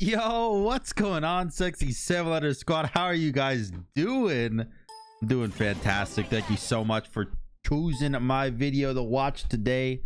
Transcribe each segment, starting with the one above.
Yo, what's going on, sexy seven letter squad? How are you guys doing? I'm doing fantastic. Thank you so much for choosing my video to watch today.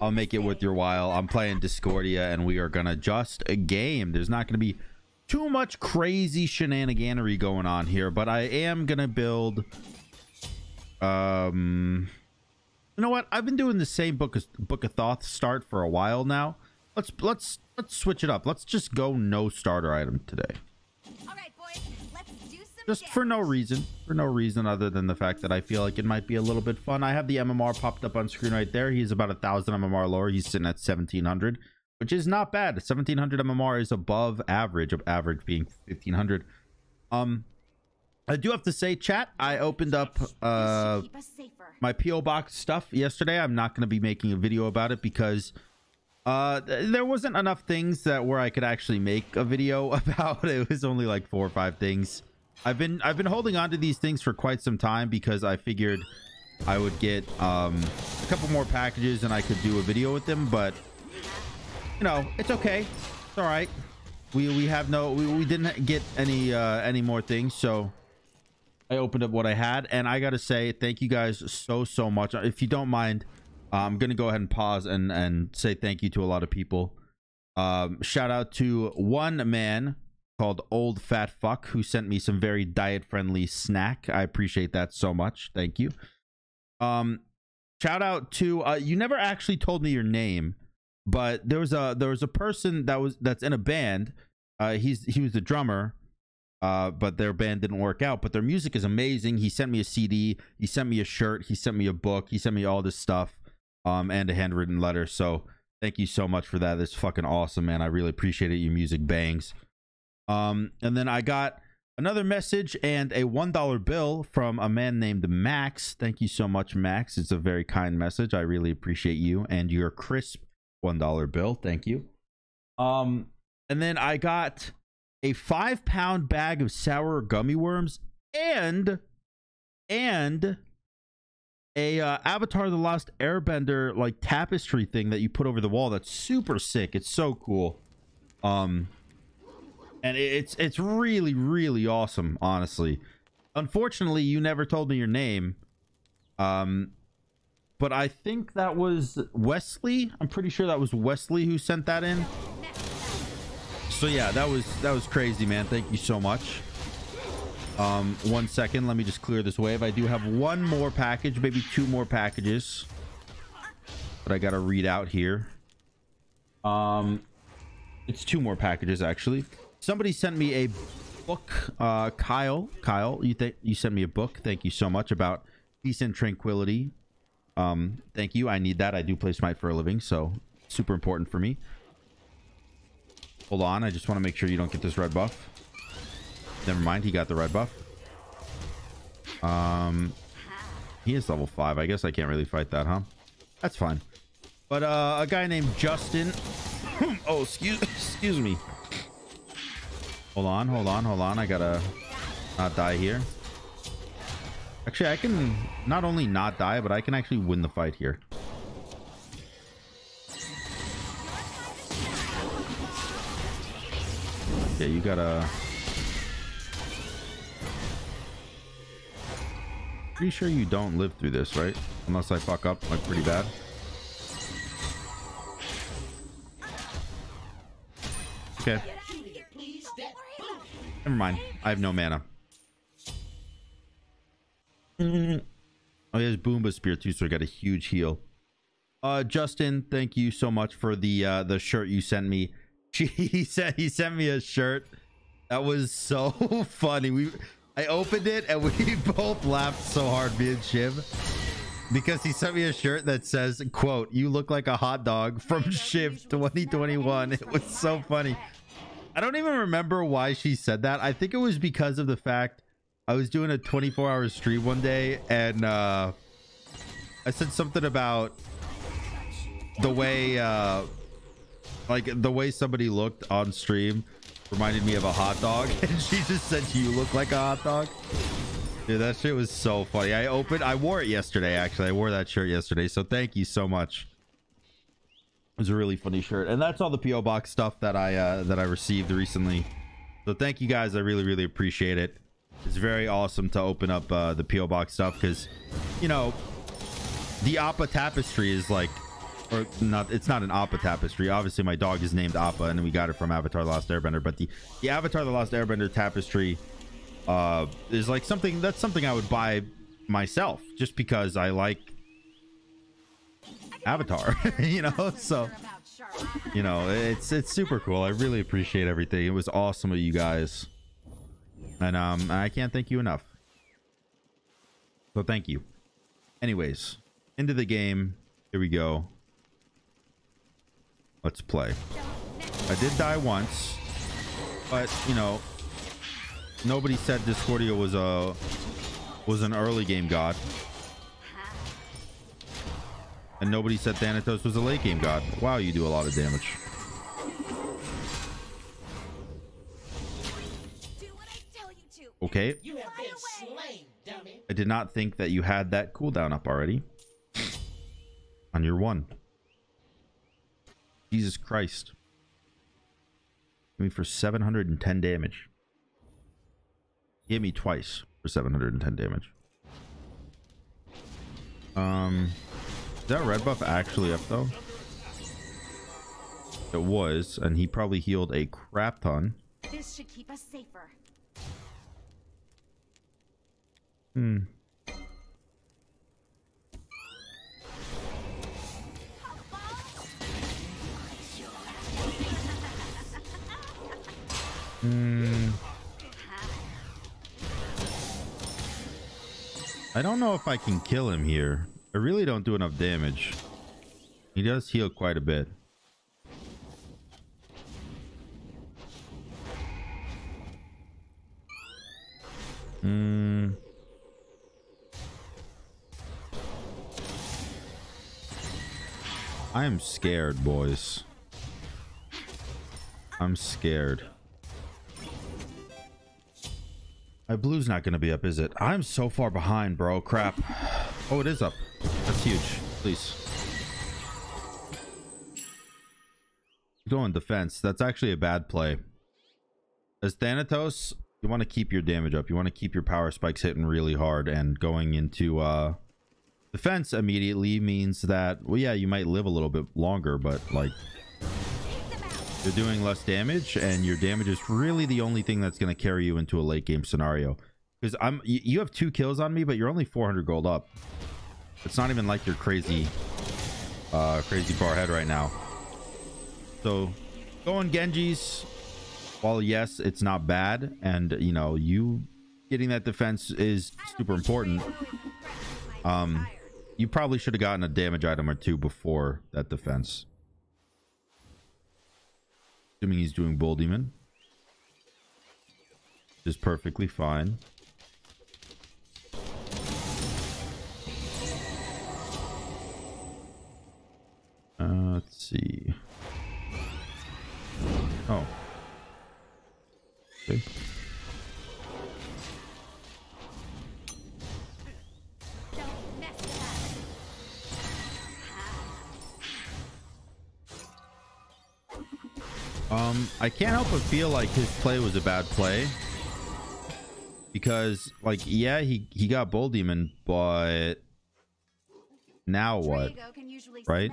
I'll make it worth your while. I'm playing Discordia and we are gonna just a game. There's not gonna be too much crazy shenaniganery going on here, but I am gonna build um you know what? I've been doing the same book of book of Thoth start for a while now. Let's let's let's switch it up. Let's just go no starter item today. All right, boys, let's do some Just for no reason. For no reason other than the fact that I feel like it might be a little bit fun. I have the MMR popped up on screen right there. He's about a thousand MMR lower. He's sitting at 1700, which is not bad. 1700 MMR is above average of average being 1500. Um, I do have to say, chat. I opened up uh keep us safer. my PO box stuff yesterday. I'm not going to be making a video about it because uh there wasn't enough things that where I could actually make a video about. It was only like four or five things. I've been I've been holding on to these things for quite some time because I figured I would get um a couple more packages and I could do a video with them, but you know, it's okay. It's all right. We we have no we, we didn't get any uh any more things, so I opened up what I had, and I gotta say thank you guys so so much. If you don't mind, I'm gonna go ahead and pause and and say thank you to a lot of people. Um, shout out to one man called Old Fat Fuck who sent me some very diet friendly snack. I appreciate that so much. Thank you. Um, shout out to uh, you. Never actually told me your name, but there was a there was a person that was that's in a band. Uh, he's he was the drummer uh but their band didn't work out but their music is amazing he sent me a cd he sent me a shirt he sent me a book he sent me all this stuff um and a handwritten letter. So thank you so much for that. It's fucking awesome man. I really appreciate it your music bangs. Um and then i got another message and a one dollar bill from a man named max. Thank you so much max. It's a very kind message. I really appreciate you and your crisp one dollar bill. Thank you. Um and then i got a five pound bag of sour gummy worms and and a uh, avatar the lost airbender like tapestry thing that you put over the wall that's super sick. It's so cool. Um and it's it's really really awesome honestly. Unfortunately you never told me your name. Um but i think that was wesley. I'm pretty sure that was wesley who sent that in. So yeah that was that was crazy man. Thank you so much um one second let me just clear this wave. I do have one more package maybe two more packages. But i gotta read out here. Um it's two more packages actually. Somebody sent me a book uh kyle kyle you think you sent me a book. Thank you so much about peace and tranquility. Um thank you. I need that. I do play smite for a living so super important for me. Hold on, I just want to make sure you don't get this red buff. Never mind, he got the red buff. Um, he is level five. I guess I can't really fight that, huh? That's fine. But uh, a guy named Justin. oh, excuse, excuse me. Hold on, hold on, hold on. I gotta not die here. Actually, I can not only not die, but I can actually win the fight here. Yeah, you gotta. Pretty sure you don't live through this, right? Unless I fuck up like pretty bad. Okay. Never mind. I have no mana. oh, he has Bumba Spear too, so I got a huge heal. Uh, Justin, thank you so much for the uh the shirt you sent me. he said he sent me a shirt that was so funny. We I opened it and we both laughed so hard, me and Shiv, because he sent me a shirt that says, "quote You look like a hot dog from Shiv 2021." It was so funny. I don't even remember why she said that. I think it was because of the fact I was doing a 24 hour stream one day and uh I said something about the way uh like the way somebody looked on stream reminded me of a hot dog and she just said you look like a hot dog Dude, that shit was so funny. I opened, I wore it yesterday. Actually, I wore that shirt yesterday. So thank you so much. It was a really funny shirt, and that's all the PO box stuff that I uh, that I received recently. So thank you guys. I really really appreciate it. It's very awesome to open up uh, the PO box stuff because, you know, the Appa tapestry is like, or not. It's not an Appa tapestry. Obviously, my dog is named Appa, and we got it from Avatar: The Last Airbender. But the the Avatar: The Last Airbender tapestry uh, is like something that's something I would buy myself just because I like Avatar, you know. So you know, it's it's super cool. I really appreciate everything. It was awesome of you guys, and um, I can't thank you enough. So thank you. Anyways, into the game. Here we go. Let's play. I did die once, but you know, nobody said Discordia was a was an early game god. And nobody said Thanatos was a late game god. Wow, you do a lot of damage. Okay. I did not think that you had that cooldown up already. On your one. Jesus Christ. Hit me for 710 damage. Hit me twice for 710 damage. Um... Is that red buff actually up though? It was, and he probably healed a crap ton. This should keep us safer. Hmm. Hmm. I don't know if I can kill him here. I really don't do enough damage. He does heal quite a bit. Hmm. I am scared, boys. I'm scared. My blue's not going to be up, is it? I'm so far behind, bro. Crap. Oh, it is up. That's huge. Please. Go in defense. That's actually a bad play. As Thanatos, you want to keep your damage up. You want to keep your power spikes hitting really hard and going into uh defense immediately means that well yeah, you might live a little bit longer, but like you're doing less damage and your damage is really the only thing that's going to carry you into a late game scenario. Because I'm you have two kills on me, but you're only 400 gold up. It's not even like you're crazy, uh, crazy far ahead right now. So going Genji's, while yes, it's not bad, and you know you getting that defense is super important. Um, you probably should have gotten a damage item or two before that defense. Assuming he's doing Bull Demon. Is perfectly fine. Feel like his play was a bad play. Because, like, yeah, he, he got Bull Demon, but now what? Right?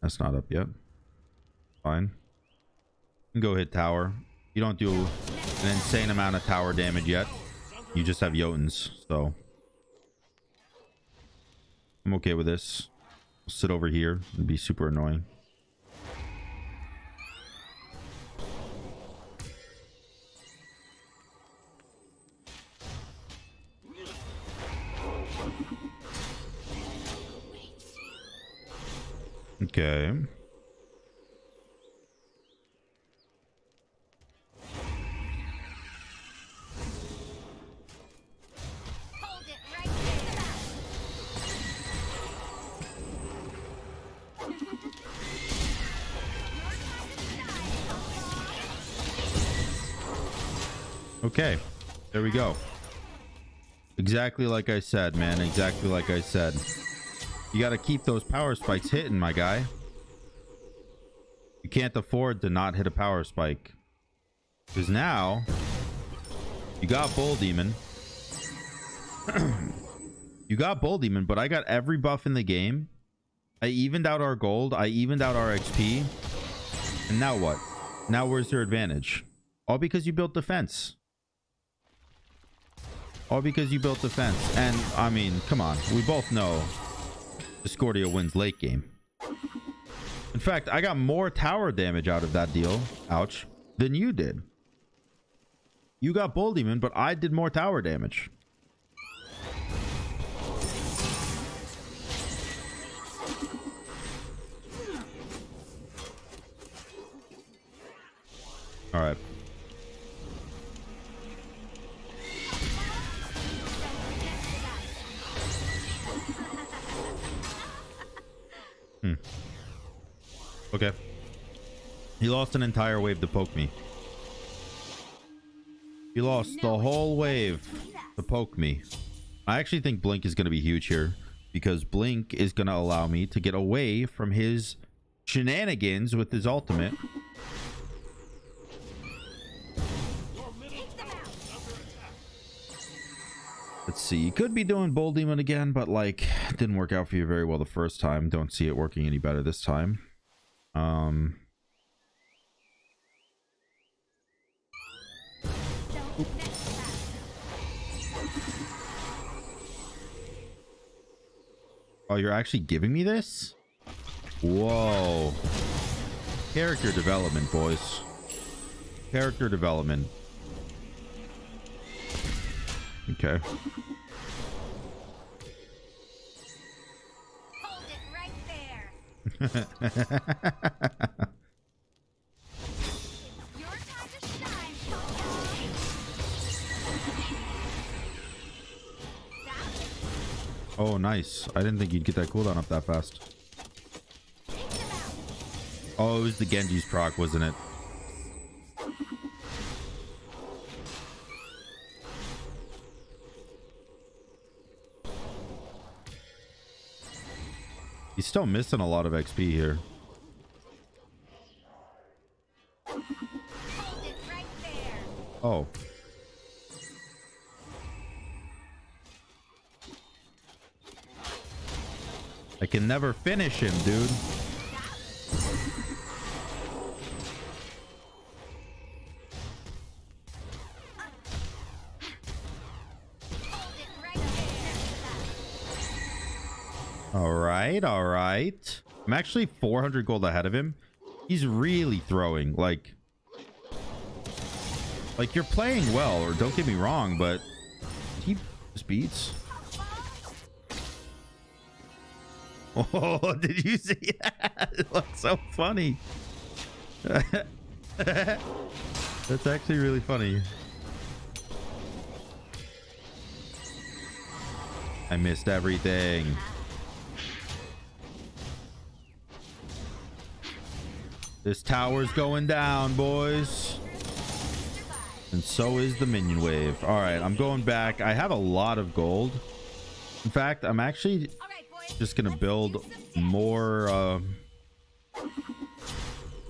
That's not up yet. Fine. go hit tower. You don't do an insane amount of tower damage yet. You just have Jotunn's, so I'm okay with this. I'll sit over here and be super annoying. Okay. There we go. Exactly like I said, man. Exactly like I said. You got to keep those power spikes hitting, my guy. You can't afford to not hit a power spike. Because now, you got Bull Demon. you got Bull Demon, but I got every buff in the game. I evened out our gold. I evened out our XP. And now what? Now where's your advantage? All because you built defense. All because you built defense. And, I mean, come on. We both know Discordia wins late game. In fact, I got more tower damage out of that deal. Ouch. Than you did. You got Bull Demon, but I did more tower damage. All right. Okay. He lost an entire wave to poke me. He lost the whole wave to poke me. I actually think Blink is going to be huge here because Blink is going to allow me to get away from his shenanigans with his ultimate. Let's see. You could be doing Bull Demon again, but like didn't work out for you very well the first time. Don't see it working any better this time. Um Oh, you're actually giving me this? Whoa. Character development, boys. Character development. Okay. Oh, nice. I didn't think you'd get that cooldown up that fast. Oh, it was the Genji's proc, wasn't it? Still missing a lot of XP here. Oh. I can never finish him, dude. Right, all right. I'm actually 400 gold ahead of him. He's really throwing like like you're playing well, or don't get me wrong, but he just beats. Oh, did you see that? It looks so funny. That's actually really funny. I missed everything. This tower's going down, boys. And so is the minion wave. All right, I'm going back. I have a lot of gold. In fact, I'm actually just gonna build do more uh,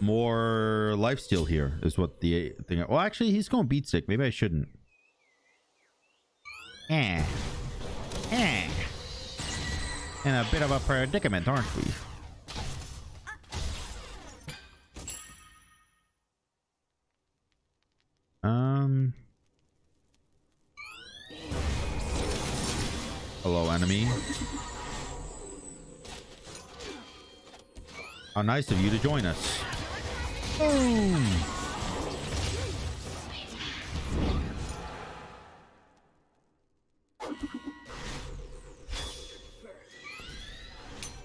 more lifesteal here is what the thing well actually he's going beat stick maybe i shouldn't eh eh in a bit of a predicament aren't we enemy How nice of you to join us. Boom.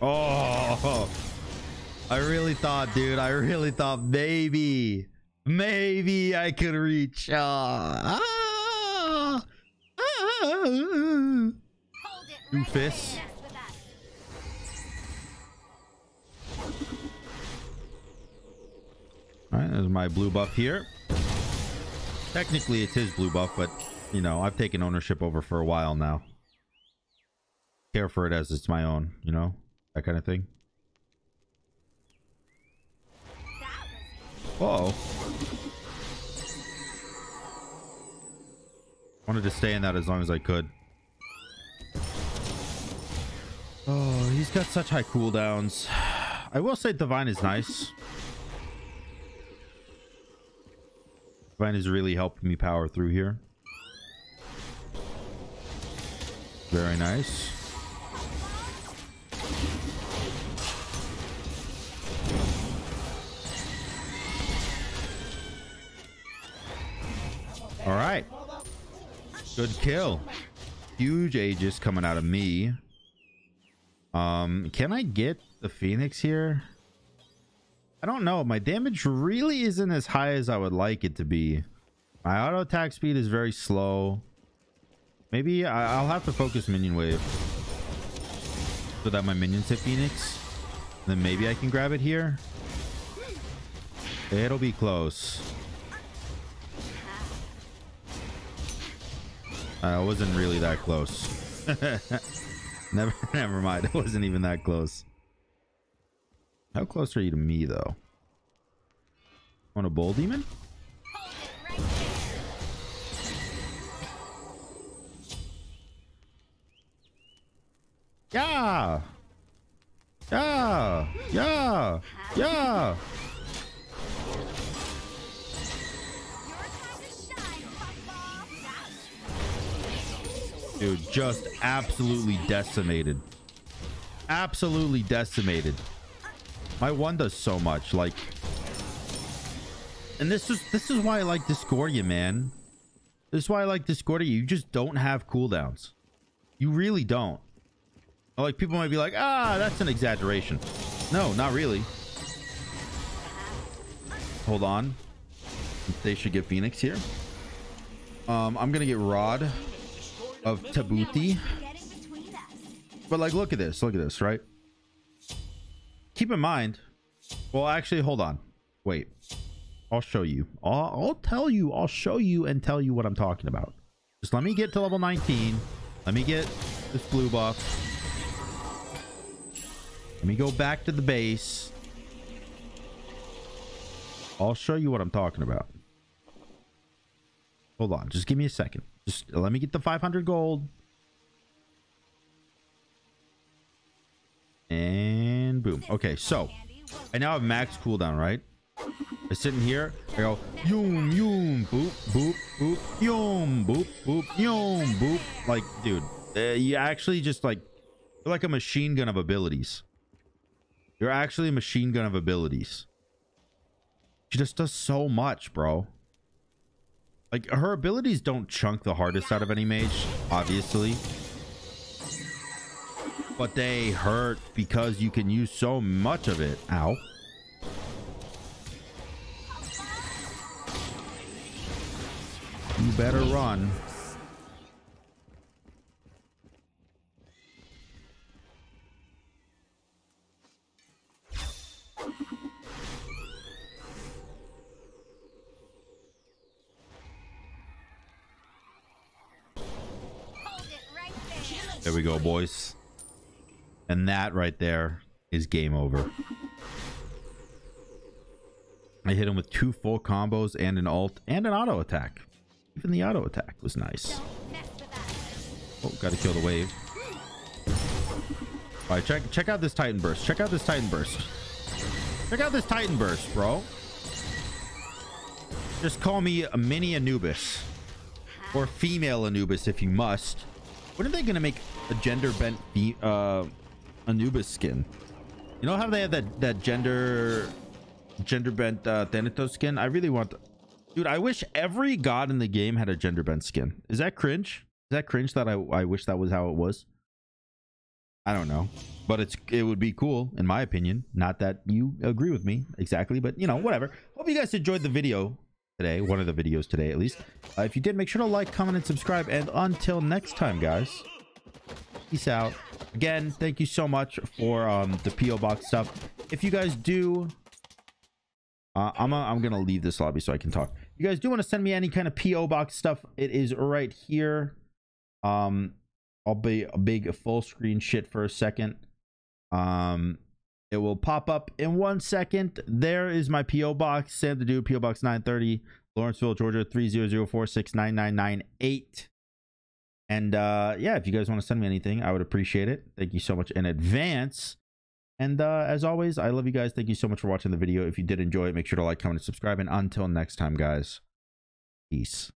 Oh, I really thought, dude. I really thought maybe, maybe I could reach. Uh, ah, Hold it Two right fists. there. Mess with us. All right, there's my blue buff here. Technically, it's his blue buff, but you know, I've taken ownership over for a while now. Care for it as it's my own, you know, that kind of thing. Whoa. Wanted to stay in that as long as I could. Oh, he's got such high cooldowns. I will say Divine is nice. Divine is really helping me power through here. Very nice. All right. Good kill. Huge Aegis coming out of me. Um, can I get the Phoenix here? I don't know. My damage really isn't as high as I would like it to be. My auto attack speed is very slow. Maybe I I'll have to focus minion wave so that my minions hit Phoenix. Then maybe I can grab it here. It'll be close. I wasn't really that close. never, never mind. It wasn't even that close. How close are you to me, though? Want a bull demon? Yeah. Yeah. Yeah. Yeah. Dude, just absolutely decimated. Absolutely decimated. My one does so much. Like, and this is this is why I like Discordia, man. This is why I like Discordia. You just don't have cooldowns. You really don't. Like people might be like, ah, that's an exaggeration. No, not really. Hold on. They should get Phoenix here. Um, I'm gonna get Rod of Tahuti. But like, look at this. Look at this, right? Keep in mind. Well, actually, hold on. Wait. I'll show you. I'll, I'll tell you. I'll show you and tell you what I'm talking about. Just let me get to level 19. Let me get this blue buff. Let me go back to the base. I'll show you what I'm talking about. Hold on. Just give me a second. Just let me get the 500 gold. And boom. Okay, so I now have max cooldown, right? I sit in here. I go yoom yoom boop boop boop yoom boop boop yoom boop. Like, dude, uh, you actually just like you're like a machine gun of abilities. You're actually a machine gun of abilities. She just does so much, bro. Like her abilities don't chunk the hardest out of any mage, obviously. But they hurt because you can use so much of it. Ow. You better run. There. We go, boys. And that right there is game over. I hit him with two full combos and an alt and an auto attack. Even the auto attack was nice. Oh, gotta kill the wave. All right, check check out this Titan burst. Check out this Titan burst. Check out this Titan burst, bro. Just call me a mini Anubis or female Anubis if you must. When are they gonna make a gender bent uh, Anubis skin? You know how they have that that gender gender bent uh, Thanatos skin? I really want. Dude, I wish every god in the game had a gender bent skin. Is that cringe? Is that cringe that I I wish that was how it was? I don't know, but it's it would be cool in my opinion. Not that you agree with me exactly, but you know whatever. Hope you guys enjoyed the video today, one of the videos today at least. Uh, if you did, make sure to like, comment, and subscribe. And until next time, guys, peace out. Again, thank you so much for um the PO box stuff. If you guys do, uh, I'm i I'm gonna leave this lobby so I can talk. you guys do want to send me any kind of PO box stuff, it is right here. Um, I'll be a big full screen shit for a second. Um, it will pop up in one second. There is my PO box. Sam Da Dude, PO Box 930, Lawrenceville, Georgia 300469998. And uh, yeah, if you guys want to send me anything, I would appreciate it. Thank you so much in advance. And uh, as always, I love you guys. Thank you so much for watching the video. If you did enjoy it, make sure to like, comment, and subscribe. And until next time, guys, peace.